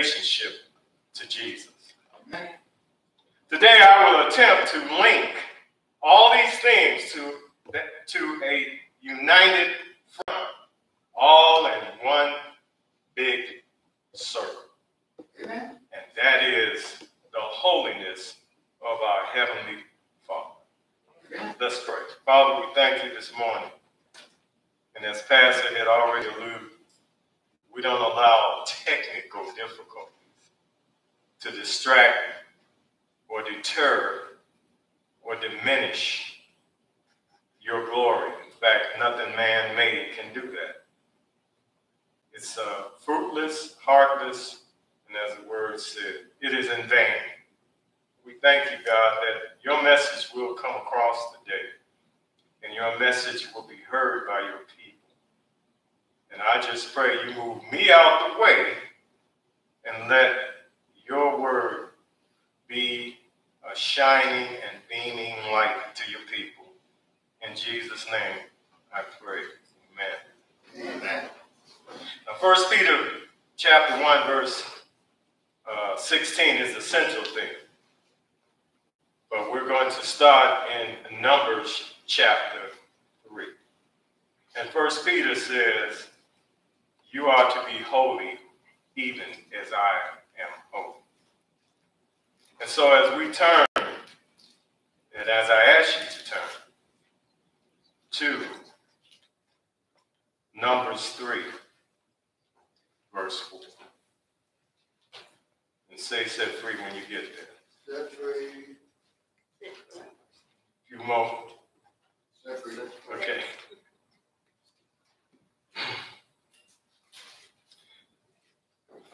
relationship to Jesus. Today, I will attempt to link all these things to, to a united front, all in one big circle. Amen. And that is the holiness of our Heavenly Father. Amen. Let's pray. Father, we thank you this morning. And as Pastor had already alluded, we don't allow technical difficulties to distract or deter or diminish your glory. In fact, nothing man made can do that. It's uh, fruitless, heartless, and as the word said, it is in vain. We thank you, God, that your message will come across today and your message will be heard by your people. And I just pray you move me out the way and let your word be a shining and beaming light to your people. In Jesus' name, I pray. Amen. Amen. Now, First Peter chapter 1, verse uh, 16 is the central thing. But we're going to start in Numbers chapter 3. And First Peter says, You are to be holy even as I am holy. And so as we turn, and as I ask you to turn, to Numbers 3, verse 4. And say set free when you get there. Set free. A few more. Set free. Okay.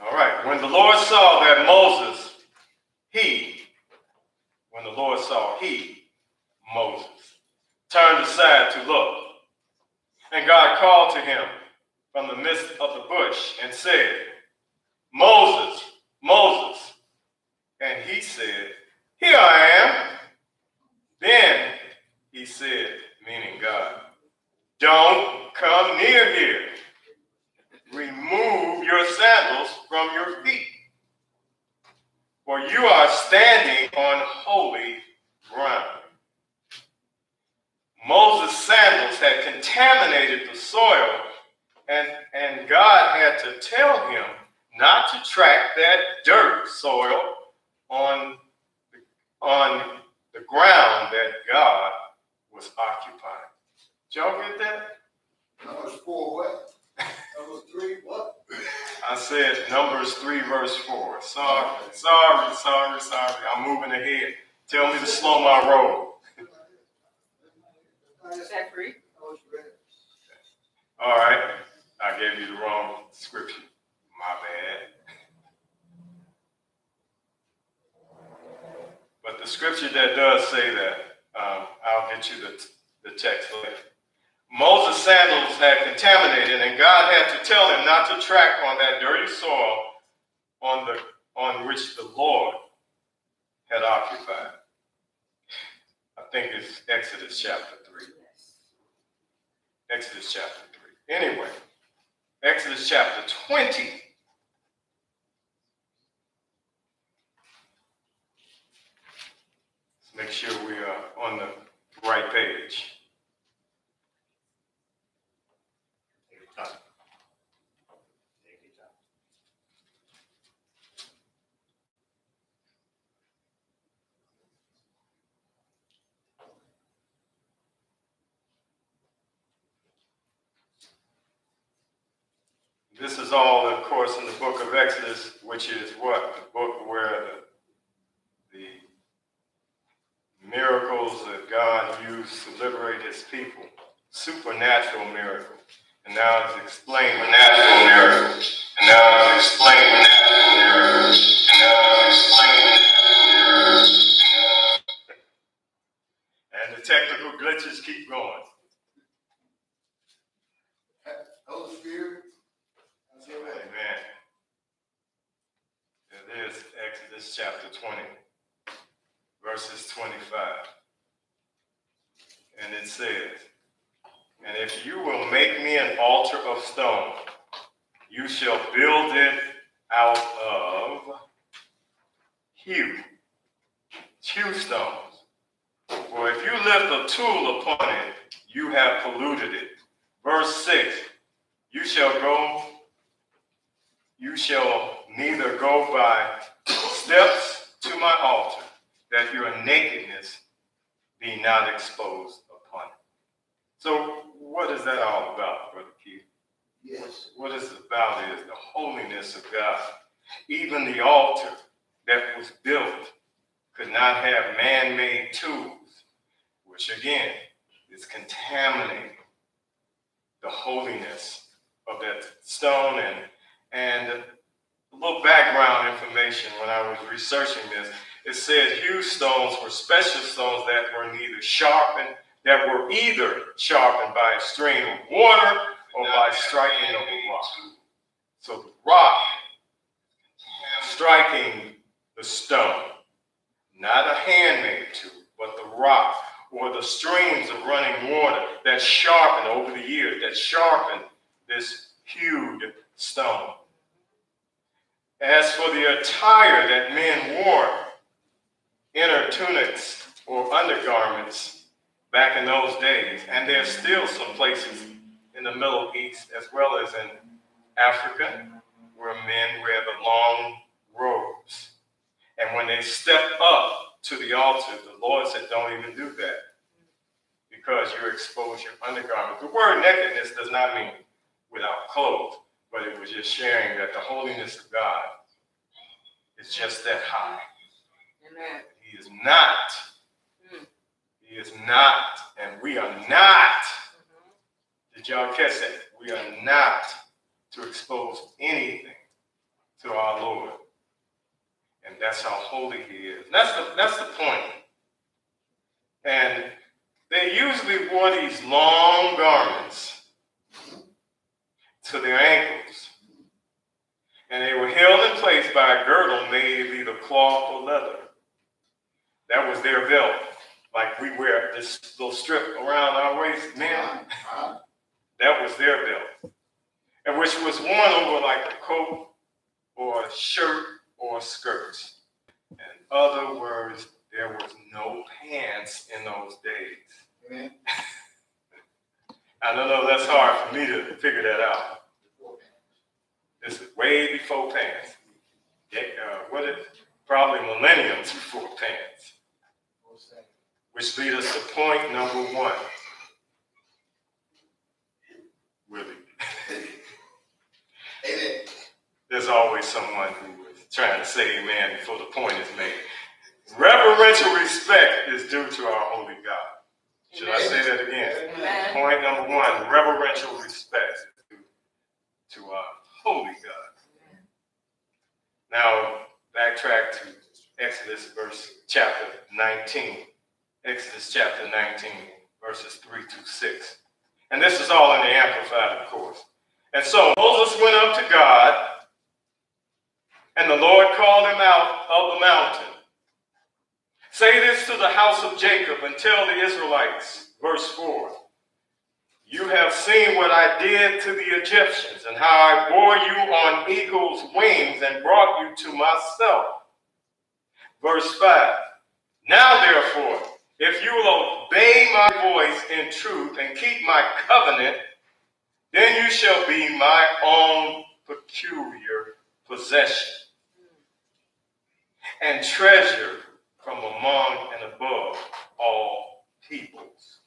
All right. When the Lord saw that Moses he, when the Lord saw he, Moses, turned aside to look. And God called to him from the midst of the bush and said, Moses, Moses. And he said, Here I am. Then he said, meaning God, Don't come near here. Remove your sandals from your feet for you are standing on holy ground. Moses' sandals had contaminated the soil, and, and God had to tell him not to track that dirt soil on, on the ground that God was occupying. Did y'all get that? Numbers four what? Numbers three what? I said Numbers 3, verse 4. Sorry, sorry, sorry, sorry. I'm moving ahead. Tell me to slow my roll. Is that free? All right. I gave you the wrong scripture. My bad. But the scripture that does say that, um, I'll get you the, the text later. Moses' sandals had contaminated, and God had to tell him not to track on that dirty soil on, the, on which the Lord had occupied. I think it's Exodus chapter 3. Exodus chapter 3. Anyway, Exodus chapter 20. Let's make sure we are on the right page. This is all, of course, in the book of Exodus, which is what? The book where the, the miracles that God used to liberate his people, supernatural miracles. And now it's explained natural miracles. And now it's explained natural miracles. And now it's explained natural miracles. And the technical glitches keep going. Chapter 20, verses 25. And it says, And if you will make me an altar of stone, you shall build it out of hew, hew stones. For if you lift a tool upon it, you have polluted it. Verse 6 You shall go, you shall neither go by steps to my altar, that your nakedness be not exposed upon it. So, what is that all about, Brother Keith? Yes. What it's about is the holiness of God. Even the altar that was built could not have man made tools, which again is contaminating the holiness of that stone. And, and a little background information when I was researching this it said hew stones were special stones that were neither sharpened, that were either sharpened by a stream of water or by striking of a rock. So the rock striking the stone, not a handmade tool, but the rock or the streams of running water that sharpened over the years, that sharpened this hewed stone. As for the attire that men wore, inner tunics or undergarments back in those days, and there's still some places in the Middle East as well as in Africa where men wear the long robes. And when they step up to the altar, the Lord said, Don't even do that because you expose your undergarment. The word nakedness does not mean without clothes, but it was just sharing that the holiness of God is just that high. Amen. He is not. Mm. He is not, and we are not. Mhm. Did y'all catch that? We are not to expose anything to our Lord. And that's how holy he is. That's the that's the point. And they usually wore these long garments to their ankles. And they were held in place by a girdle made of either cloth or leather. That was their belt. Like we wear this little strip around our waist, now. That was their belt. And which was worn over like a coat or a shirt or skirt. In other words, there was no pants in those days. Amen. I don't know, that's hard for me to figure that out. This is way before pants. Uh, what is probably millenniums before pants. Which leads us to point number one. Willie. There's always someone who is trying to say amen before the point is made. Reverential respect is due to our holy God. Should I say that again? Amen. Point number one, reverential respect due to our uh, holy God. Now, backtrack to Exodus verse chapter 19. Exodus chapter 19, verses 3 to 6. And this is all in the Amplified, of course. And so Moses went up to God, and the Lord called him out of the mountain. Say this to the house of Jacob and tell the Israelites, verse 4. You have seen what I did to the Egyptians and how I bore you on eagle's wings and brought you to myself. Verse 5. Now, therefore, if you will obey my voice in truth and keep my covenant, then you shall be my own peculiar possession and treasure from among and above all peoples.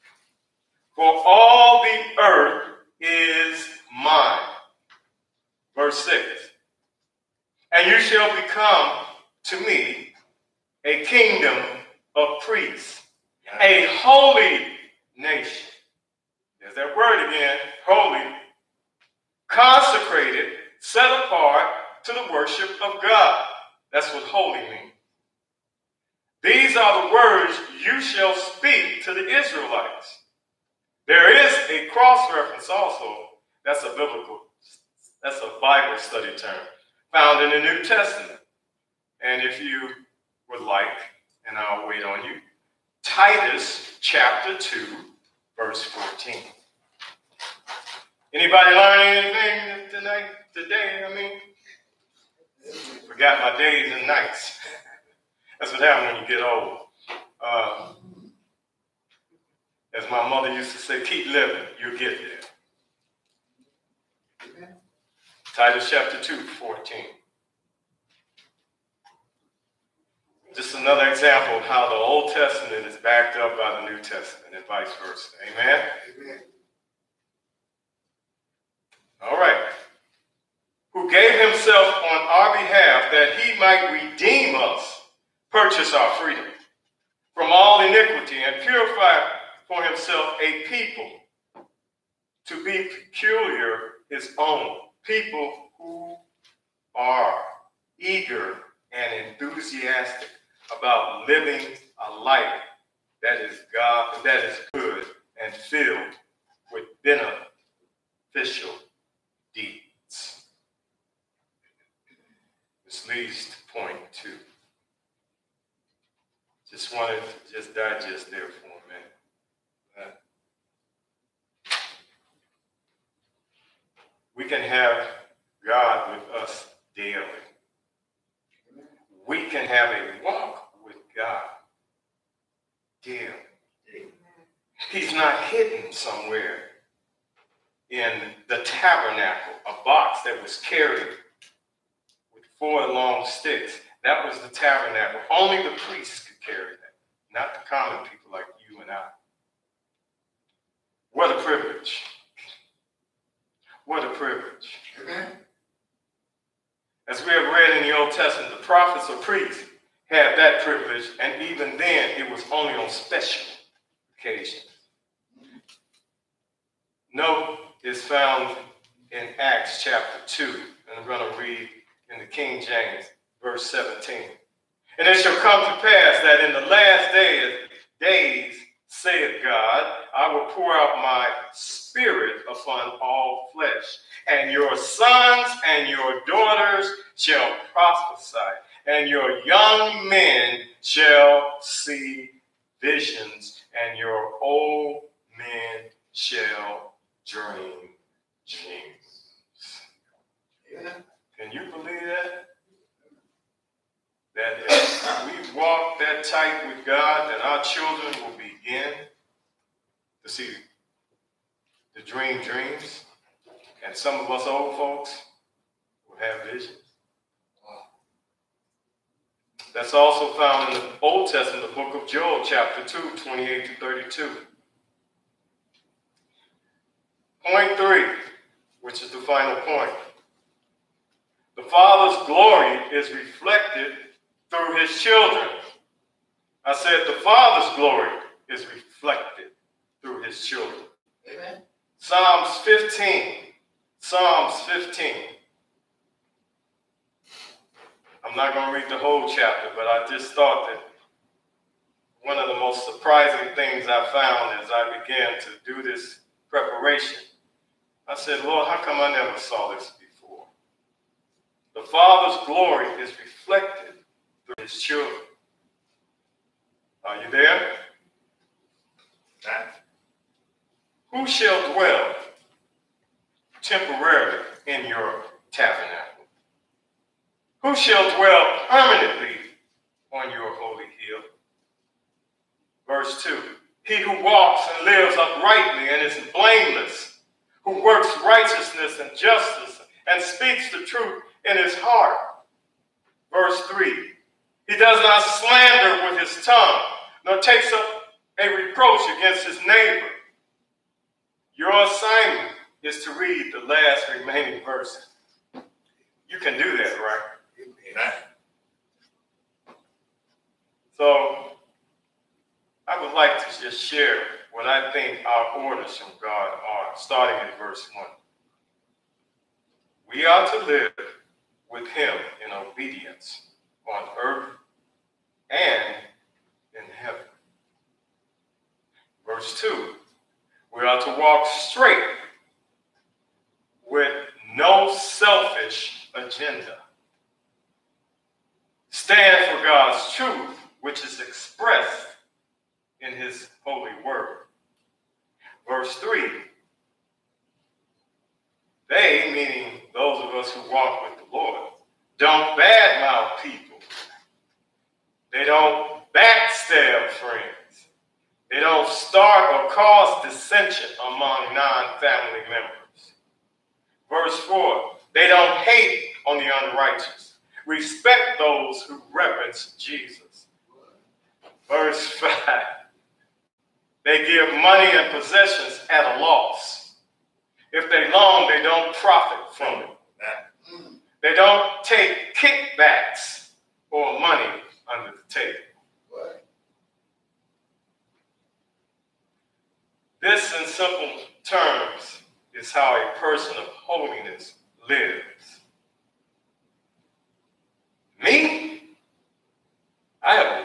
For all the earth is mine. Verse 6. And you shall become to me a kingdom of priests, a holy nation. There's that word again, holy, consecrated, set apart to the worship of God. That's what holy means. These are the words you shall speak to the Israelites. There is a cross reference also. That's a biblical, that's a Bible study term found in the New Testament. And if you would like, and I'll wait on you, Titus chapter 2, verse 14. Anybody learn anything tonight, today? I mean, forgot my days and nights. That's what happens when you get old. uh, as my mother used to say, keep living, you'll get there. Titus chapter 2, 14. Just another example of how the Old Testament is backed up by the New Testament and vice versa. Amen? Amen. All right. Who gave himself on our behalf that he might redeem us, purchase our freedom from all iniquity, and purify for himself a people to be peculiar his own, people who are eager and enthusiastic about living a life that is God, that is good and filled with beneficial deeds. This leads to point two. Just wanted to just digest there for a minute. We can have God with us daily. We can have a walk with God daily. He's not hidden somewhere in the tabernacle, a box that was carried with four long sticks. That was the tabernacle. Only the priests could carry that, not the common people like you and I. What a privilege. What a privilege. As we have read in the Old Testament, the prophets or priests had that privilege, and even then it was only on special occasions. Note is found in Acts chapter 2, and I'm going to read in the King James, verse 17. And it shall come to pass that in the last days, days saith God, I will pour out my spirit upon all flesh, and your sons and your daughters shall prophesy, and your young men shall see visions, and your old men shall dream dreams. Yeah. Can you believe that? That if we walk that tight with God, that our children will begin to see the dream dreams, and some of us old folks will have visions. That's also found in the Old Testament, the book of Joel, chapter 2, 28 to 32. Point three, which is the final point. The Father's glory is reflected through his children. I said the Father's glory is reflected through his children. Amen. Psalms 15. Psalms 15. I'm not going to read the whole chapter, but I just thought that one of the most surprising things I found as I began to do this preparation, I said, Lord, how come I never saw this before? The Father's glory is reflected through his. Are you there? Who shall dwell temporarily in your tabernacle? Who shall dwell permanently on your holy hill? Verse 2 He who walks and lives uprightly and is blameless, who works righteousness and justice and speaks the truth in his heart. Verse 3 He does not slander with his tongue, nor takes up a reproach against his neighbor. Your assignment is to read the last remaining verses. You can do that, right? Amen. So I would like to just share what I think our orders from God are, starting in verse 1. We are to live with Him in obedience on earth and in heaven. Verse 2 We are to walk straight with no selfish agenda. Stand for God's truth, which is expressed in His holy word. Verse 3 They, meaning those of us who walk with the Lord, don't badmouth people. They don't backstab friends. They don't start or cause dissension among non-family members. Verse 4, they don't hate on the unrighteous. Respect those who reverence Jesus. Verse 5, they give money and possessions at a loss. If they loan, they don't profit from it. They don't take kickbacks or money under the table. What? This, in simple terms, is how a person of holiness lives. Me? I have